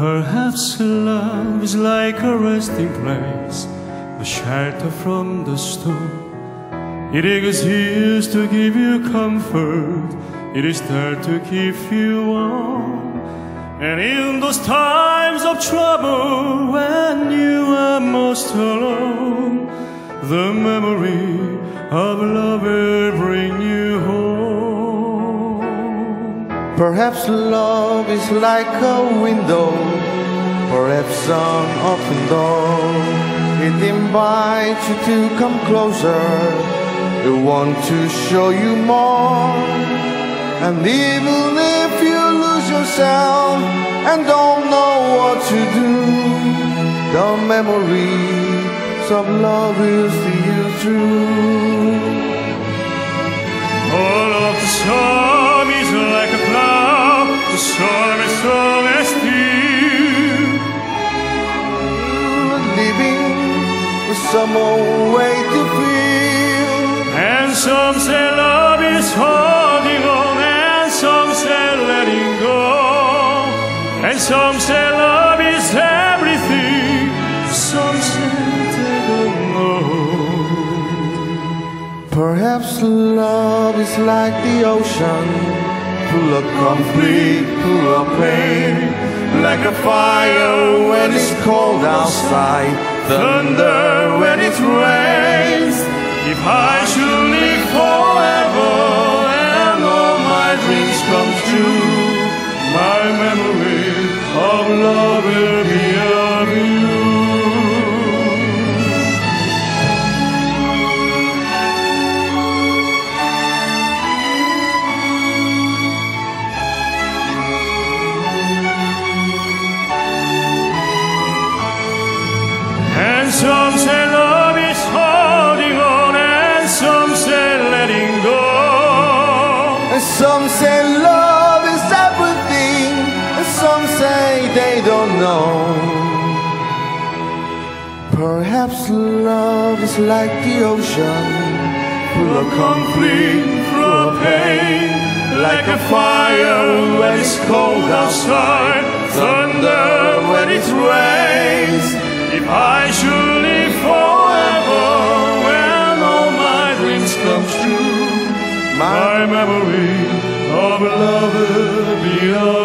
Perhaps love is like a resting place, a shelter from the storm. It exists to give you comfort, it is there to keep you warm. And in those times of trouble, when you are most alone, the memory of love will bring you home. Perhaps love is like a window, an open door. It invites you to come closer, it wants to show you more. And even if you lose yourself and don't know what to do, the memories of love will see you through. Some way to feel. And some say love is holding on, and some say letting go. And some say love is everything, some say they don't know. Perhaps love is like the ocean, full of conflict, full of pain. Like a fire when it's cold outside, thunder when it rains. If I should live forever and all my dreams come true, my memory of love will Some say love is holding on, and some say letting go. And some say love is everything, and some say they don't know. Perhaps love is like the ocean, full of conflict, full of pain. Like a fire when it's cold outside, thunder when it rains. If I should my memory of love will be of